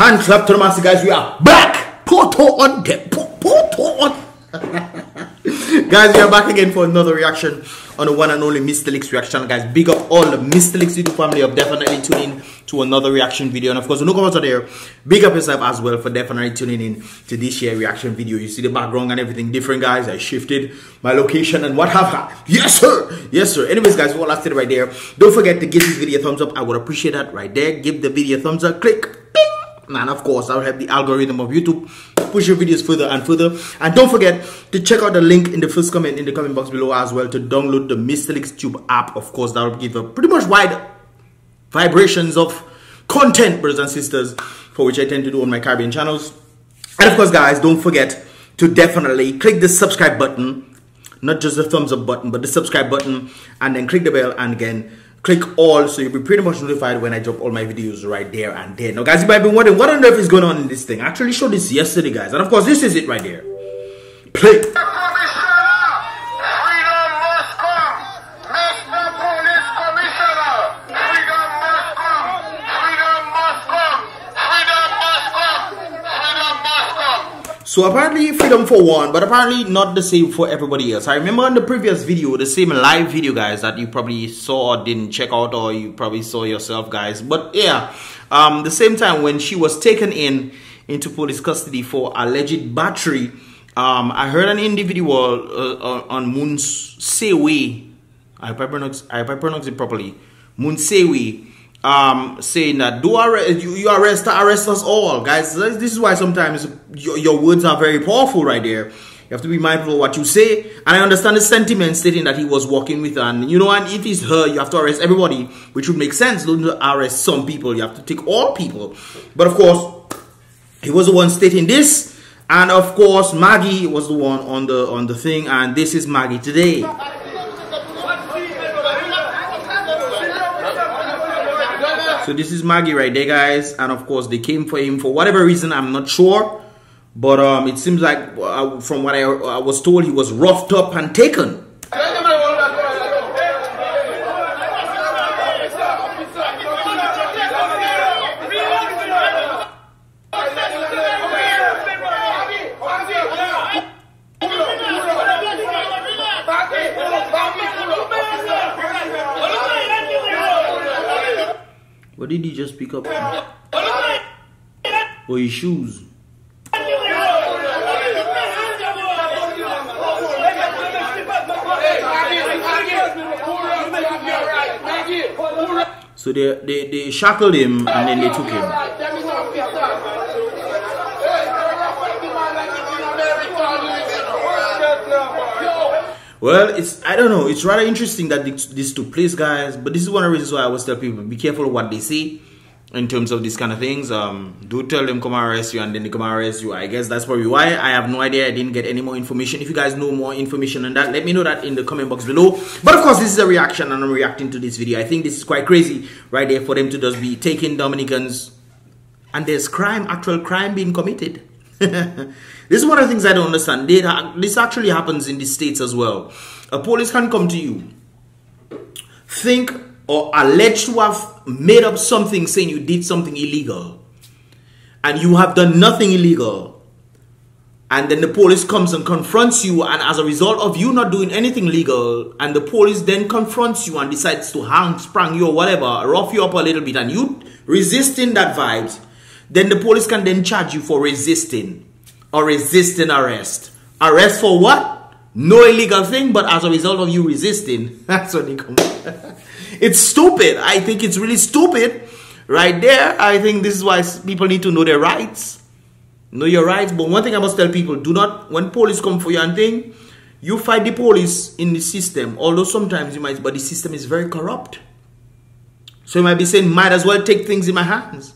Hand clap to the master, guys. We are back. Porto on deck. Porto on. guys, we are back again for another reaction on the one and only Mystelics reaction. Guys, big up all the Mystelics YouTube family of definitely tuning to another reaction video. And of course, no comments are there. Big up yourself as well for definitely tuning in to this year reaction video. You see the background and everything different, guys. I shifted my location and what have I. Yes, sir. Yes, sir. Anyways, guys, what I said right there. Don't forget to give this video a thumbs up. I would appreciate that right there. Give the video a thumbs up. Click and of course that'll help the algorithm of youtube push your videos further and further. And don't forget to check out the link in the first comment in the comment box below as well to download the. Licks tube app. Of course that will give a pretty much wide vibrations of content brothers and sisters for which i tend to do on my caribbean channels. And of course guys don't forget to definitely click the subscribe button. Not just the thumbs up button but the subscribe button. And then click the bell. And again click all so you'll be pretty much notified when I drop all my videos right there and there. Now guys, you might be wondering what on earth is going on in this thing. I actually showed this yesterday guys and of course this is it right there. Play. So apparently freedom for one, but apparently not the same for everybody else. I remember in the previous video, the same live video, guys, that you probably saw or didn't check out or you probably saw yourself, guys. But yeah, um, the same time when she was taken in into police custody for alleged battery, um, I heard an individual uh, on Moon Sewe, I hope I it properly, Moon Sewe, um, saying that do arrest you, you arrest arrest us all, guys. This is why sometimes your, your words are very powerful right there. You have to be mindful of what you say. And I understand the sentiment stating that he was walking with and you know, and if it's her, you have to arrest everybody, which would make sense. Don't arrest some people, you have to take all people. But of course, he was the one stating this. And of course, Maggie was the one on the on the thing, and this is Maggie today. So this is Maggie right there, guys. And of course, they came for him for whatever reason. I'm not sure. But um, it seems like uh, from what I, I was told, he was roughed up and taken. Pick up? Or his shoes? So they, they, they shackled him and then they took him. Well, it's I don't know. It's rather interesting that this, this took place, guys. But this is one of the reasons why I always tell people be careful what they say in terms of these kind of things. Um, do tell them come arrest you and then they come arrest you. I guess that's probably why. I have no idea. I didn't get any more information. If you guys know more information on that, let me know that in the comment box below. But of course, this is a reaction and I'm reacting to this video. I think this is quite crazy right there for them to just be taking Dominicans and there's crime, actual crime being committed. this is one of the things I don't understand. They, this actually happens in the States as well. A police can come to you, think or allege to have made up something saying you did something illegal, and you have done nothing illegal. And then the police comes and confronts you, and as a result of you not doing anything legal, and the police then confronts you and decides to hang, sprang you or whatever, rough you up a little bit, and you resisting that vibes, then the police can then charge you for resisting or resisting arrest. Arrest for what? No illegal thing, but as a result of you resisting, that's what they come. it's stupid. I think it's really stupid. Right there, I think this is why people need to know their rights. Know your rights. But one thing I must tell people, do not, when police come for you and thing, you fight the police in the system. Although sometimes you might, but the system is very corrupt. So you might be saying, might as well take things in my hands.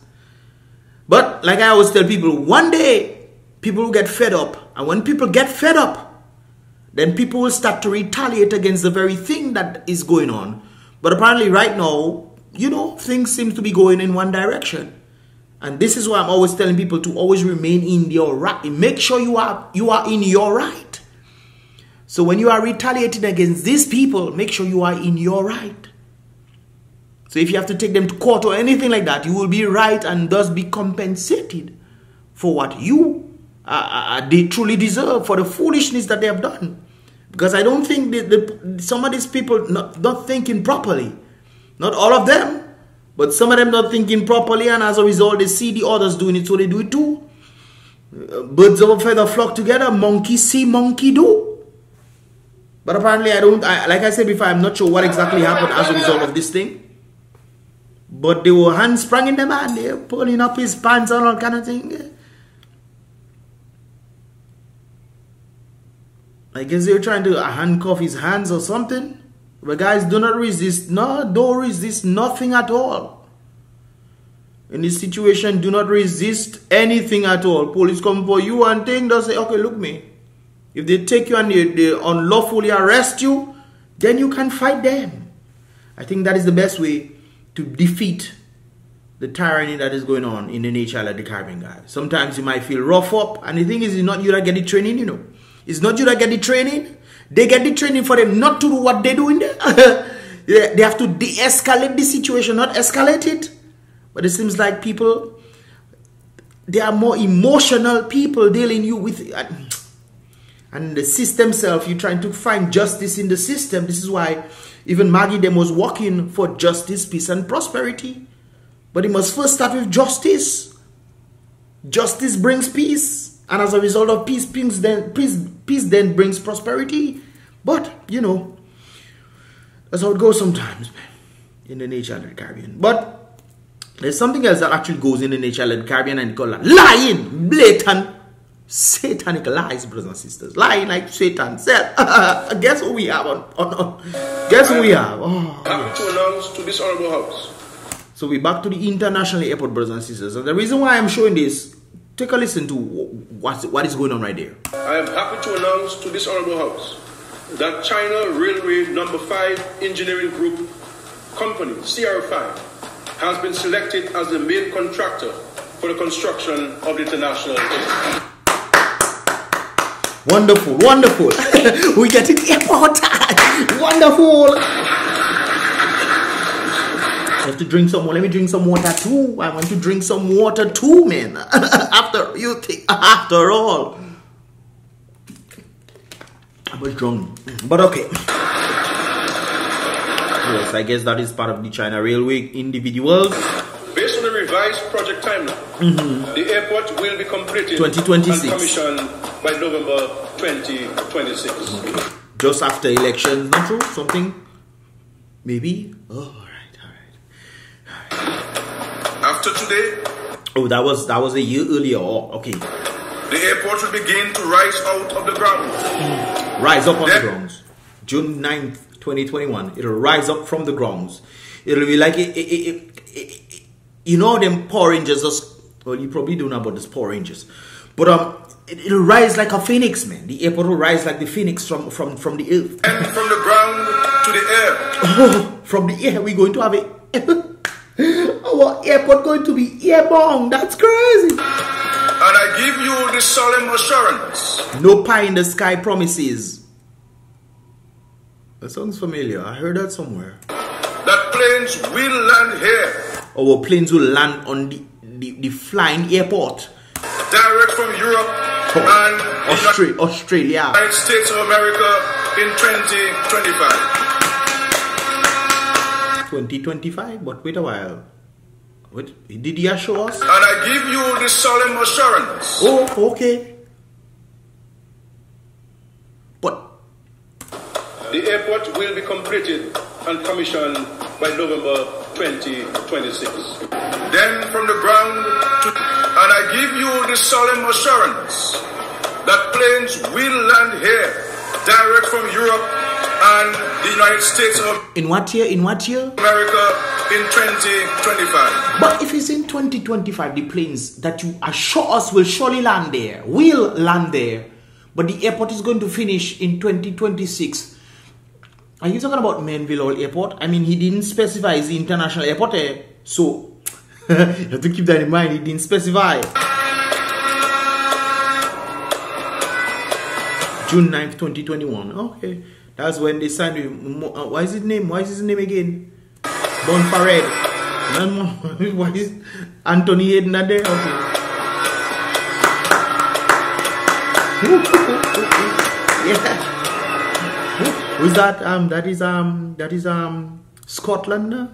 But like I always tell people, one day people will get fed up. And when people get fed up, then people will start to retaliate against the very thing that is going on. But apparently right now, you know, things seem to be going in one direction. And this is why I'm always telling people to always remain in your right. Make sure you are you are in your right. So when you are retaliating against these people, make sure you are in your right. So if you have to take them to court or anything like that, you will be right and thus be compensated for what you uh, uh, uh they truly deserve for the foolishness that they have done. Because I don't think that the, some of these people not, not thinking properly. Not all of them, but some of them not thinking properly, and as a result, they see the others doing it, so they do it too. Uh, birds of a feather flock together, monkey see, monkey do. But apparently, I don't, I, like I said before, I'm not sure what exactly happened as a result of this thing. But they were hands sprung in the man, they're pulling up his pants and all kind of thing. I guess they're trying to handcuff his hands or something. But guys, do not resist. No, don't resist nothing at all. In this situation, do not resist anything at all. Police come for you and thing, they say, okay, look me. If they take you and they, they unlawfully arrest you, then you can fight them. I think that is the best way to defeat the tyranny that is going on in the nature of the Caribbean, guys. Sometimes you might feel rough up, and the thing is, it's not you that get the training, you know. It's not you that get the training. They get the training for them not to do what they do in there. they have to de-escalate the situation, not escalate it. But it seems like people, they are more emotional people dealing you with, and the system self. You're trying to find justice in the system. This is why even Maggie them was working for justice, peace, and prosperity. But it must first start with justice. Justice brings peace and as a result of peace, peace then peace, peace then brings prosperity. But you know, that's how it goes sometimes, man, in the nature of the Caribbean. But there's something else that actually goes in the nature of the Caribbean and called lying, blatant, satanic lies, brothers and sisters. Lying like Satan said. guess who we have on, on, on guess who we have? Oh, to announce to this honorable house. So we're back to the international airport, brothers and sisters. And the reason why I'm showing this Take a listen to what's, what is going on right there. I am happy to announce to this Honorable House that China Railway Number 5 Engineering Group Company, CR5, has been selected as the main contractor for the construction of the international airport. Wonderful, wonderful. we get it airport. wonderful have to drink some more. Let me drink some water too. I want to drink some water too, man. after you think, after all, I was drunk, but okay. Yes, I guess that is part of the China Railway individuals. Based on the revised project timeline, mm -hmm. the airport will be completed 2026 and commissioned by November 2026. Okay. Just after elections, not true? Something? Maybe? Oh. Oh, that was that was a year earlier. Oh, okay. The airport will begin to rise out of the ground. Rise up on then, the grounds. June 9th, 2021. It'll rise up from the grounds. It'll be like, it, it, it, you know, them Power Rangers. Just, well, you probably don't know about this Power Rangers, but um, it, will rise like a phoenix, man. The airport will rise like the phoenix from from from the earth. And from the ground to the air. Oh, from the air, we're going to have it. Our airport going to be airborne. That's crazy. And I give you the solemn assurance. No pie in the sky promises. That sounds familiar. I heard that somewhere. That planes will land here. Our planes will land on the, the, the flying airport. Direct from Europe oh. and Austra Australia. United States of America in 2025. 2025, but wait a while. What did he assure us? And I give you the solemn assurance. Oh, okay. But the airport will be completed and commissioned by November 2026. Then from the ground to and I give you the solemn assurance that planes will land here direct from Europe and the United States of In what year? In what year? America in 2025. But if it's in 2025, the planes that you assure us will surely land there, will land there, but the airport is going to finish in 2026. Are you talking about Mainville Airport? I mean, he didn't specify the international airport, eh? so you have to keep that in mind. He didn't specify. June 9th, 2021. Okay. That's when they signed him. Uh, why is his name? Why is his name again? Born for red. What is Anthony Hayden there? Okay. yeah. Who's that? Um, that is um, that is um, Scotland. Uh,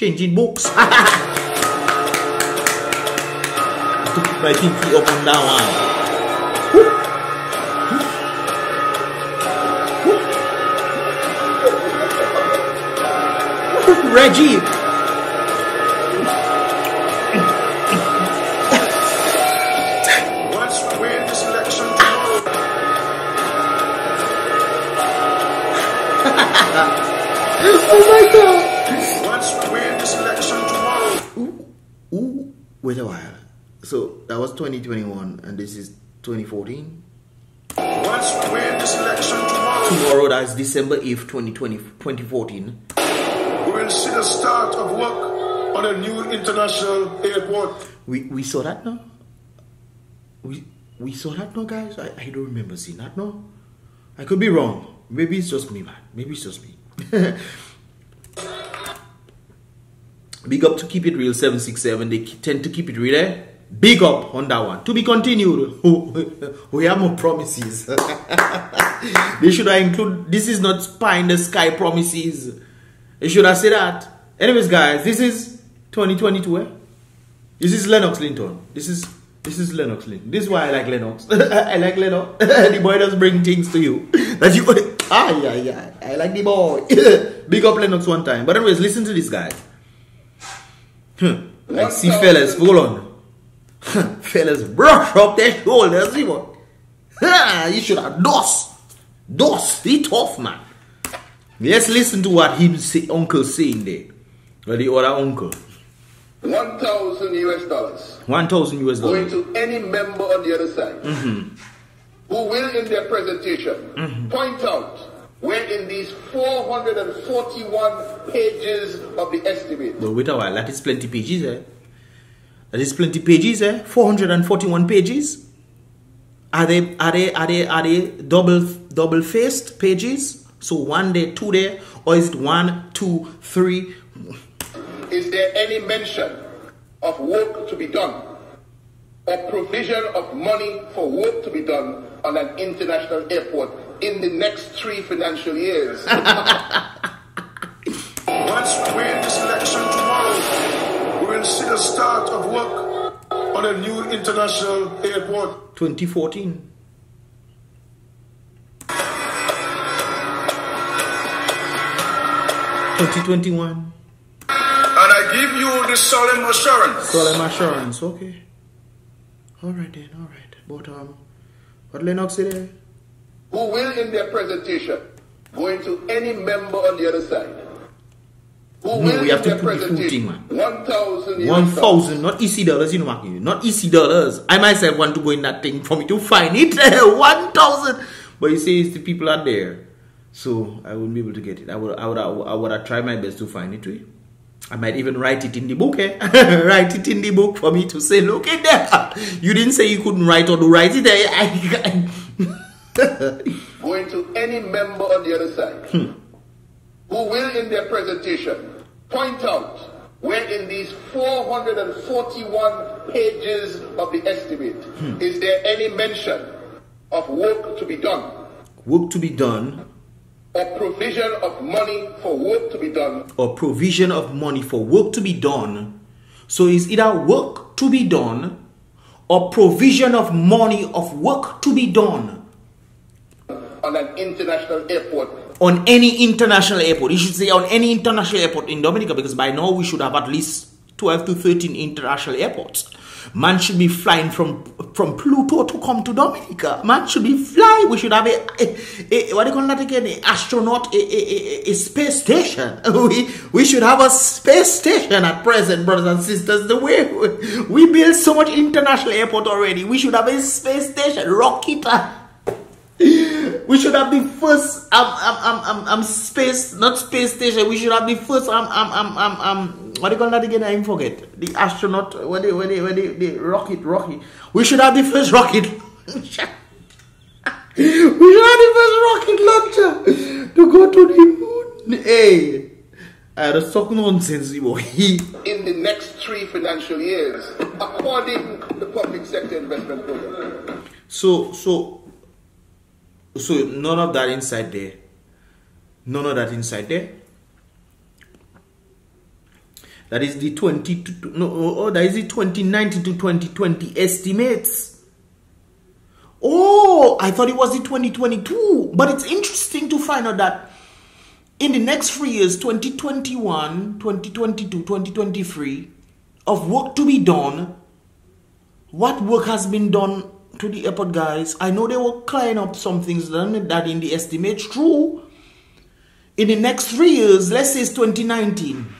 exchanging books. to put my pinky up and down. Reggie. Once we win this election tomorrow. oh my god. Wait a while. So that was 2021 and this is 2014. Once win this election tomorrow. Tomorrow that's December 8th, 2020, 2014. We will see the start of work on a new international airport. We we saw that no? We we saw that no guys? I, I don't remember seeing that no? I could be wrong. Maybe it's just me man. Maybe it's just me. Big up to keep it real 767. They tend to keep it real eh? Big up on that one. To be continued. we have more promises. they should have include this is not in the sky promises. They should have said that. Anyways, guys, this is 2022. Eh? This is Lennox Linton. This is this is Lennox Linton. This is why I like Lennox. I like Lennox. the boy does bring things to you that you. Ah yeah yeah. I like the boy. Big up Lennox one time. But anyways, listen to this guy. Hmm. like see fellas, hold on. Hmm, fellas, brush up their shoulders. See what? you should have dos. Dos. He tough man. Let's listen to what him say, uncle saying there. Or the other uncle. 1,000 US dollars 1,000 US dollars. going to any member on the other side mm-hmm. who will, in their presentation, mm-hmm. point out where in these 441 pages of the estimate But wait a while, that is plenty pages, eh? That is plenty pages, eh? 441 pages. Are they are they are they are they double double faced pages? So one day, two day, or is it one, two, three? is there any mention of work to be done or provision of money for work to be done on an international airport in the next three financial years? Once we win this election tomorrow, we will see the start of work on a new international airport. 2014. Twenty twenty one. And I give you the solemn assurance Solemn assurance, okay. Alright then, alright. But um what Lennox say there? Who will, in their presentation, go into any member on the other side. Who No, will, we have to put the full thing, man. 1,000 One dollars. thousand, not EC dollars, you know, Mark, not EC dollars. I myself want to go in that thing for me to find it. One thousand, but you it's the people are there, so I wouldn't be able to get it. I would, I would, I would, have tried my best to find it. eh? I might even write it in the book. Eh? write it in the book for me to say, look at there. You didn't say you couldn't write or do write it. Eh? I, Go to any member on the other side. Hmm. Who will, in their presentation, point out where in these 441 pages of the estimate Hmm. is there any mention of work to be done work to be done or provision of money for work to be done or provision of money for work to be done. So it's either work to be done or provision of money of work to be done on an international airport on any international airport. You should say on any international airport in Dominica because by now we should have at least 12 to 13 international airports. Man should be flying from from Pluto to come to Dominica. Man should be flying. We should have a, a, a- what do you call that again? A astronaut, a, a, a, a space station. We we should have a space station at present, brothers and sisters. The way we, we build so much international airport already, we should have a space station. Rocket. We should have the first um, um, um, um, um space, not space station. We should have the first um, um, um, um, um what do you call that again? I forget. The astronaut, when they, when they, when they, the rocket, rocket. We should have the first rocket. we should have the first rocket launcher to go to the moon. Hey, I just talk nonsense, boy. in the next three financial years, according to the public sector investment program. So, so, so none of that inside there. None of that inside there. That is the 20 to, no, oh, oh, that is the 2019 to 2020 estimates. Oh, I thought it was the 2022. But it's interesting to find out that in the next three years 2021, 2022, 2023 of work to be done, what work has been done to the airport guys? I know they were clearing up some things that in the estimate true. In the next three years, let's say it's 2019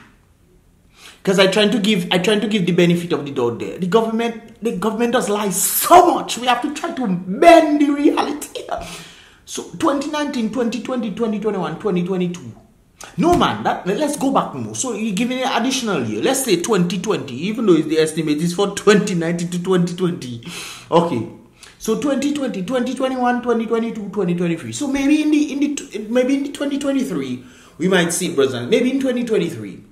because I trying to give I trying to give the benefit of the doubt there. The government the government does lie so much. We have to try to bend the reality. So 2019, 2020, 2021, 2022. No man, that let's go back more. So you're giving an additional year. Let's say 2020, even though the estimate is for 2019 to 2020. Okay. So 2020, 2021, 2022, 2023. So maybe in the in the maybe in the 2023 we might see Brazil. Maybe in 2023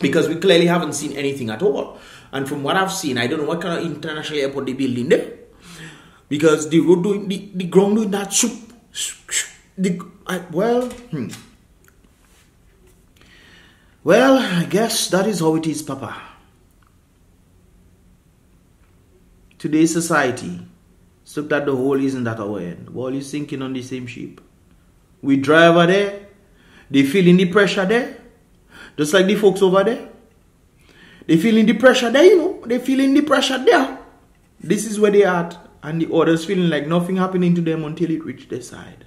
because we clearly haven't seen anything at all. And from what I've seen, I don't know what kind of international airport they building there, because the road doing the, the ground doing that shoop, the I, well, hmm. well, I guess that is how it is, Papa. Today's society, so that the whole isn't at our end. We're all sinking on the same ship. We drive over there, they feeling the pressure there just like the folks over there. They feeling the pressure there, you know. They feeling the pressure there. This is where they are And the others feeling like nothing happening to them until it reached their side.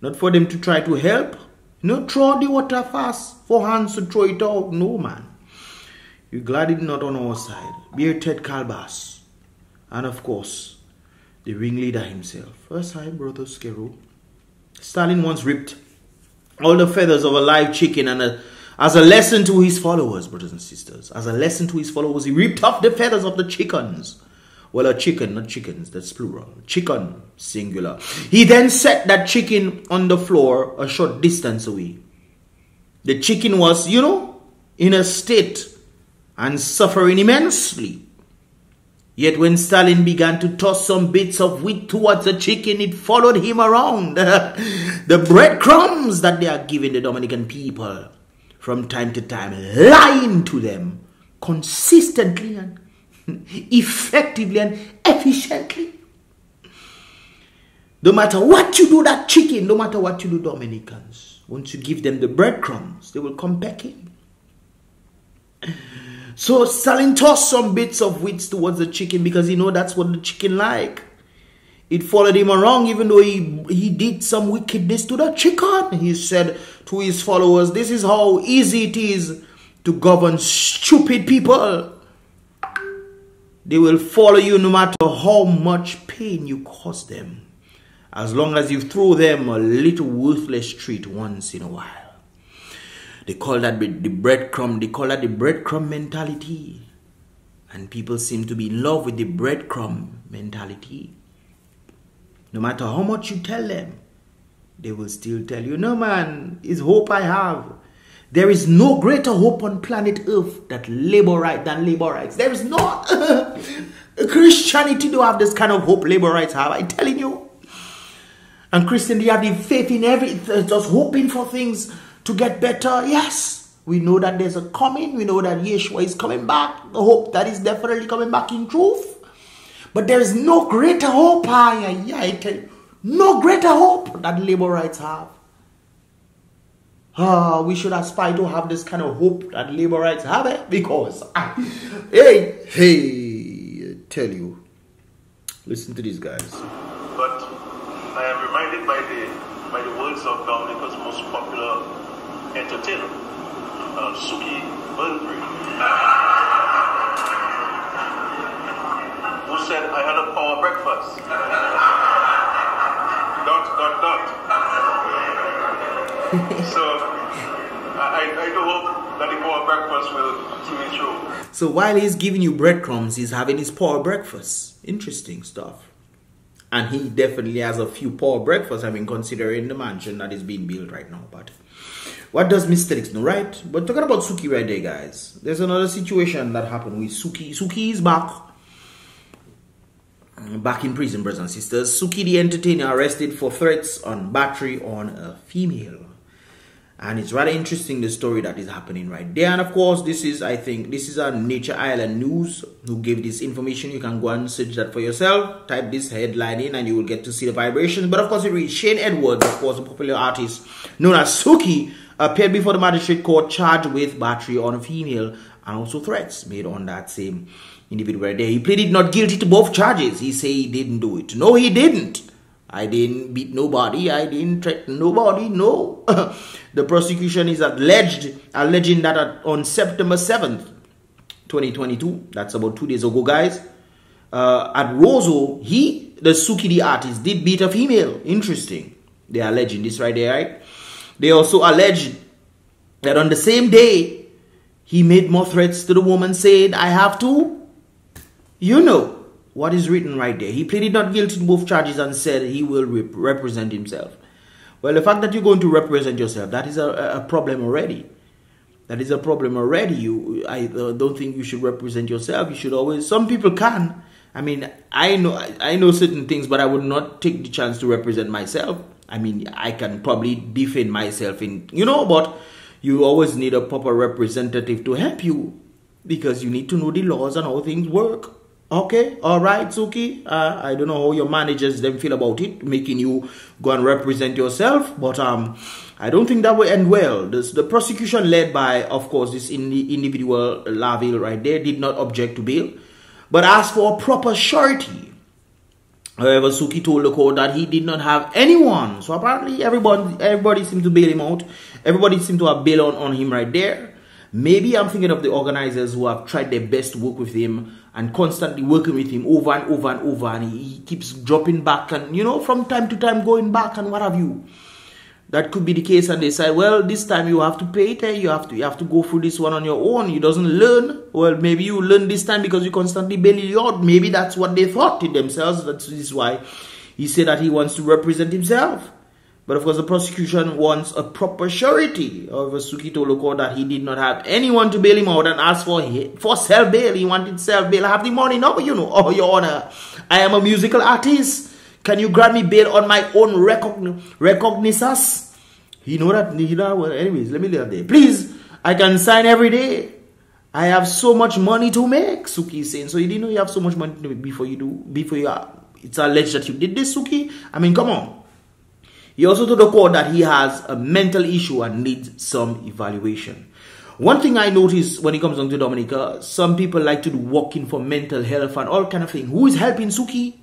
Not for them to try to help. No, throw the water fast for hands to throw it out. No, man. You're glad it's not on our side. Ted Calbas. And of course, the ringleader himself. First hi, brother Skerrit. Stalin once ripped all the feathers of a live chicken and a as a lesson to his followers, brothers and sisters, as a lesson to his followers, he ripped off the feathers of the chickens. Well, a chicken, not chickens, that's plural. Chicken, singular. He then set that chicken on the floor a short distance away. The chicken was, you know, in a state and suffering immensely. Yet when Stalin began to toss some bits of wheat towards the chicken, it followed him around. the breadcrumbs that they are giving the Dominican people from time to time, lying to them consistently and effectively and efficiently. No matter what you do, that chicken, no matter what you do, Dominicans, once you give them the breadcrumbs, they will come back in. So Stalin tossed some bits of wheat towards the chicken because he know that's what the chicken like. It followed him around even though he, he did some wickedness to the chicken. He said to his followers, this is how easy it is to govern stupid people. They will follow you no matter how much pain you cause them. As long as you throw them a little worthless treat once in a while. They call that the breadcrumb, they call that the breadcrumb mentality. And people seem to be in love with the breadcrumb mentality. No matter how much you tell them, they will still tell you, no man, is hope I have. There is no greater hope on planet earth that labor right than labor rights. There is no Christianity don't have this kind of hope labor rights have. I'm telling you. And Christianity have the faith in everything, just hoping for things to get better. Yes, we know that there's a coming. We know that Yeshua is coming back. The hope that is definitely coming back in truth. But there is no greater hope, I, I, I tell you, no greater hope that labor rights have. Ah, we should aspire to have this kind of hope that labor rights have it because, ah, hey, hey, I tell you, listen to these guys. But I am reminded by the by the words of Dominica's most popular entertainer, uh, Suki Burnbury. who said I had a power breakfast. dot, dot, dot. so I I, do hope that the power breakfast will me through. So while he's giving you breadcrumbs, he's having his power breakfast. Interesting stuff. And he definitely has a few poor breakfasts, I mean, considering the mansion that is being built right now. But what does. X know, right? But talking about Suki right there, guys. There's another situation that happened with Suki. Suki is back. Uh, back in prison, brothers and sisters. Suki the entertainer arrested for threats on battery on a female and it's rather interesting the story that is happening right there and of course this is i think this is a nature island news who gave this information you can go and search that for yourself type this headline in and you will get to see the vibrations but of course it reads shane edwards of course a popular artist known as suki appeared before the magistrate court charged with battery on a female and also threats made on that same individual day. he pleaded not guilty to both charges he say he didn't do it no he didn't I didn't beat nobody. I didn't threaten nobody. No. the prosecution is alleged alleging that on September 7th, 2022, that's about two days ago, guys, uh, at Roseau, he, the Suki the artist, did beat a female. Interesting. They're alleging this right there, right? They also allege that on the same day, he made more threats to the woman, saying, I have to, you know, what is written right there? He pleaded not guilty to both charges and said he will rep represent himself. Well, the fact that you're going to represent yourself, that is a, a problem already. That is a problem already. You, I uh, don't think you should represent yourself. You should always. Some people can. I mean, I know I know certain things, but I would not take the chance to represent myself. I mean, I can probably defend myself in, you know, but you always need a proper representative to help you because you need to know the laws and how things work. Okay, all right, Suki. Uh, I don't know how your managers then feel about it, making you go and represent yourself, but um, I don't think that will end well. This, the prosecution led by, of course, this in individual Laville right there did not object to bail, but asked for a proper surety. However, Suki told the court that he did not have anyone. So apparently, everybody everybody seemed to bail him out. Everybody seemed to have bail on, on him right there. Maybe I'm thinking of the organizers who have tried their best to work with him and constantly working with him over and over and over, and he, he keeps dropping back and you know from time to time going back and what have you. That could be the case, and they say, well, this time you have to pay it. Eh? You have to you have to go through this one on your own. You doesn't learn. Well, maybe you learn this time because you constantly bail out. Maybe that's what they thought to themselves. That's this is why he said that he wants to represent himself. But of course, the prosecution wants a proper surety of Suki Toloko that he did not have anyone to bail him out and ask for for self bail. He wanted self bail. I have the money. No, you know, oh, Your Honor, I am a musical artist. Can you grant me bail on my own recogn recognizance? You know that, you know, well, anyways, let me leave there. Please, I can sign every day. I have so much money to make, Suki is saying. So you didn't know you have so much money to make before you do, before you are, it's alleged that you did this, Suki? I mean, come on. He also told the court that he has a mental issue and needs some evaluation. One thing I notice when it comes on to Dominica, some people like to do walking for mental health and all kind of thing. Who is helping Suki?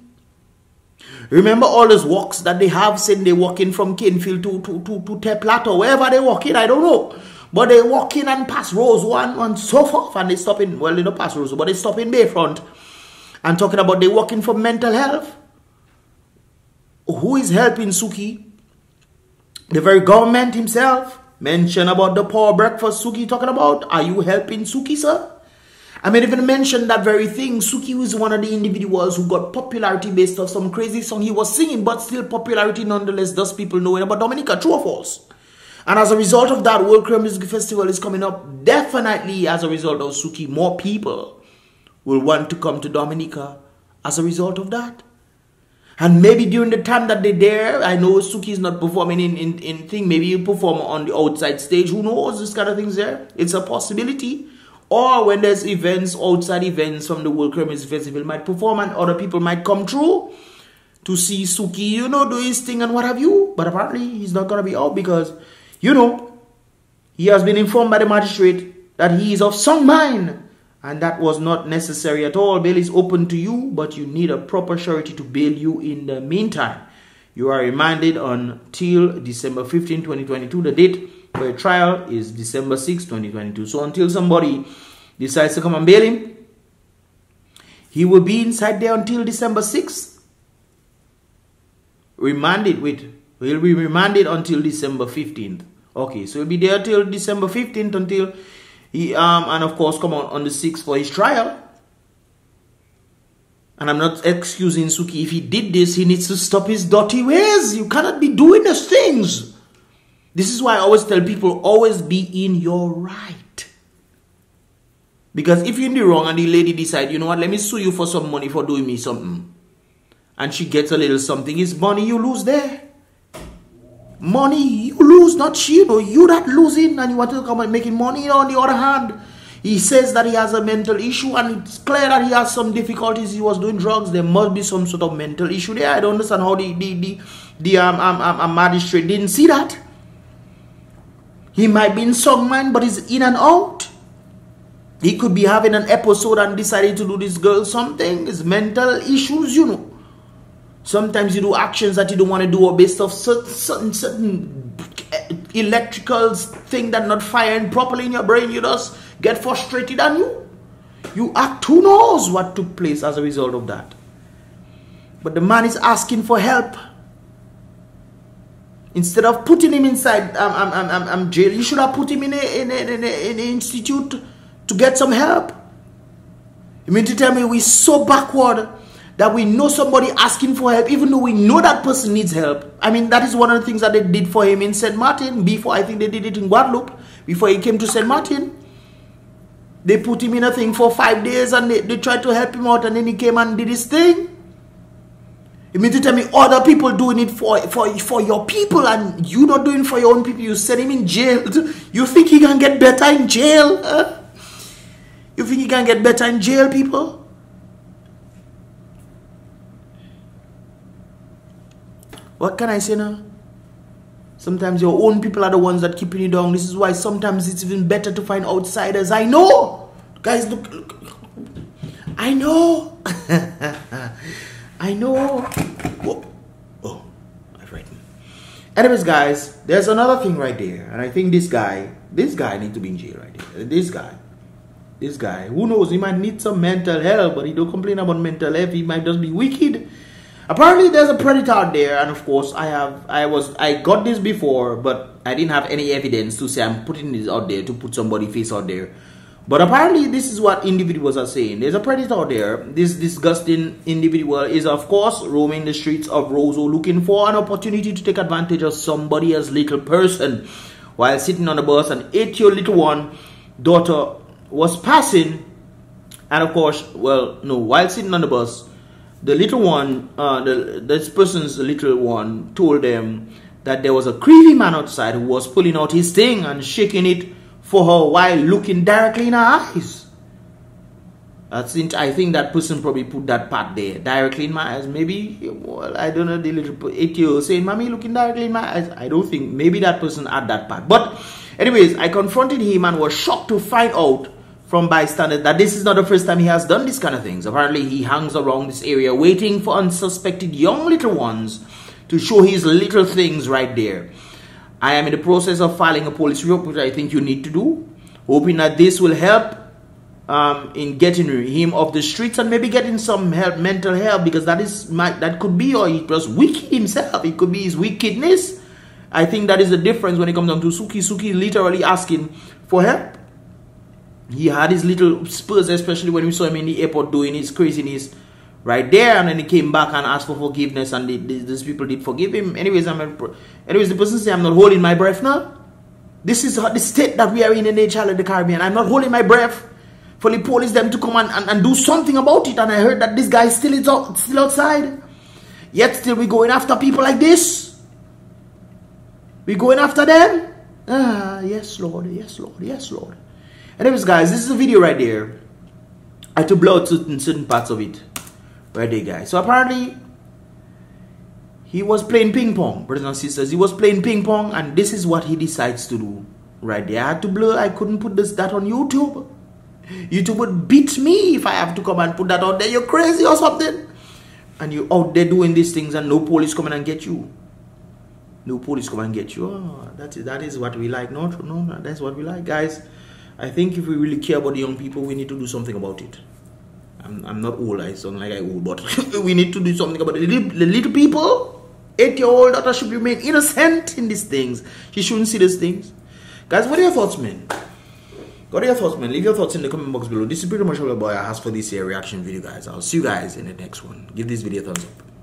Remember all those walks that they have saying they walking from Canefield to, to, to, to Te wherever they walk in, I don't know. But they walk in and pass Roseau One and so forth, and they stop in, well, they don't pass Roseau, but they stop in Bayfront and talking about they walking for mental health. Who is helping Suki? The very government himself mentioned about the poor breakfast Suki talking about. Are you helping Suki, sir? I mean, even mention that very thing. Suki was one of the individuals who got popularity based off some crazy song he was singing, but still popularity nonetheless does people knowing about Dominica, true or false? And as a result of that, World Creole Music Festival is coming up. Definitely, as a result of Suki, more people will want to come to Dominica as a result of that. And maybe during the time that they're there, I know Suki is not performing in, in, in thing. Maybe you perform on the outside stage. Who knows? This kind of things there. It's a possibility. Or when there's events, outside events from the World Kermit Festival might perform and other people might come through to see Suki, you know, do his thing and what have you. But apparently he's not going to be out because, you know, he has been informed by the magistrate that he is of sound mind and that was not necessary at all. Bail is open to you, but you need a proper surety to bail you in the meantime. You are remanded until December 15, 2022. The date for a trial is December 6, 2022. So until somebody decides to come and bail him, he will be inside there until December 6th. Remanded with, he'll be remanded until December 15th Okay, so he'll be there till December 15th until he, um, and of course, come on on the 6th for his trial. And I'm not excusing Suki. If he did this, he needs to stop his dirty ways. You cannot be doing those things. This is why I always tell people always be in your right. Because if you're in the wrong and the lady decide, you know what, let me sue you for some money for doing me something. And she gets a little something, it's money you lose there. Money you lose, not she, you know, you that losing and you want to come and making money. You know, on the other hand, he says that he has a mental issue and it's clear that he has some difficulties. He was doing drugs. There must be some sort of mental issue there. I don't understand how the the the, the um, um, um, um magistrate didn't see that. He might be in some mind, but he's in and out. He could be having an episode and decided to do this girl something. It's mental issues, you know. Sometimes you do actions that you don't want to do or based off certain, certain, certain electrical thing that not firing properly in your brain. You just get frustrated and you, you act. Who knows what took place as a result of that. But the man is asking for help. Instead of putting him inside um, um, um, um, um jail, you should have put him in a, in a, in a, in a institute to get some help. You mean to tell me we're so backward that we know somebody asking for help, even though we know that person needs help. I mean, that is one of the things that they did for him in St. Martin before I think they did it in Guadeloupe, before he came to St. Martin. They put him in a thing for five days and they, they tried to help him out and then he came and did his thing. You mean to tell me other people doing it for, for, for your people and you not doing for your own people? You send him in jail. You think he can get better in jail? Huh? You think he can get better in jail, people? What can I say now? Sometimes your own people are the ones that keeping you down. This is why sometimes it's even better to find outsiders. I know. Guys, look. look. I know. I know. Whoa. Oh, I've written. Anyways, guys, there's another thing right there. And I think this guy, this guy need to be in jail right there. This guy. This guy. Who knows? He might need some mental help, but he don't complain about mental health. He might just be wicked apparently there's a predator out there and of course i have i was i got this before but i didn't have any evidence to say i'm putting this out there to put somebody face out there but apparently this is what individuals are saying. There's a predator there. This disgusting individual is of course roaming the streets of roseau looking for an opportunity to take advantage of somebody as little person. While sitting on the bus an eight-year-old little one daughter was passing. And of course well no while sitting on the bus the little one, uh, the, this person's little one told them that there was a creepy man outside who was pulling out his thing and shaking it for her while looking directly in her eyes. Think, I think that person probably put that part there, directly in my eyes. Maybe, well, I don't know, the little eight-year-old saying, Mommy, looking directly in my eyes. I don't think, maybe that person had that part. But anyways, I confronted him and was shocked to find out from bystanders that this is not the first time he has done these kind of things. Apparently, he hangs around this area waiting for unsuspected young little ones to show his little things right there. I am in the process of filing a police report, which I think you need to do, hoping that this will help um, in getting him off the streets and maybe getting some help, mental help, because that is my, that could be, or he was wicked himself. It could be his wickedness. I think that is the difference when it comes down to Suki. Suki literally asking for help he had his little spurs, especially when we saw him in the airport doing his craziness right there, and then he came back and asked for forgiveness, and the, the, these people did forgive him. Anyways, I'm anyways the person say I'm not holding my breath now. This is the state that we are in in the child of the Caribbean. I'm not holding my breath for the police them to come and, and, and do something about it. And I heard that this guy still is out, still outside. Yet still we going after people like this. We going after them. Ah, yes, Lord. Yes, Lord. Yes, Lord. Anyways, guys, this is a video right there. I had to blow certain, certain parts of it. There, guys. So apparently, he was playing ping pong, brothers and sisters. He was playing ping pong, and this is what he decides to do. Right there. I had to blur. I couldn't put this that on YouTube. YouTube would beat me if I have to come and put that out there. You're crazy or something. And you out there doing these things and no police coming and get you. No police come and get you. Oh, that is, that is what we like. No, no, that's what we like, guys. I think if we really care about the young people, we need to do something about it. I'm, I'm not old, I sound like I old, but we need to do something about the little, the little people. eight-year-old daughter should be made innocent in these things. She shouldn't see these things. Guys, what are your thoughts, man? What are your thoughts, man? Leave your thoughts in the comment box below. This is pretty much all boy I has for this here reaction video, guys. I'll see you guys in the next one. Give this video a thumbs up.